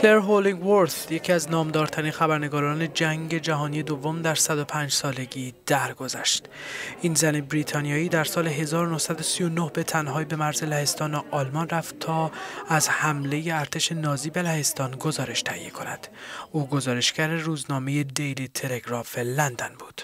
کلر هولینگ ورث یکی از نامدارترین خبرنگاران جنگ جهانی دوم در 105 سالگی درگذشت. این زن بریتانیایی در سال 1939 به تنهایی به مرز لهستان و آلمان رفت تا از حمله ارتش نازی به لهستان گزارش تهیه کند. او گزارشگر روزنامه دیلی تلگراف لندن بود.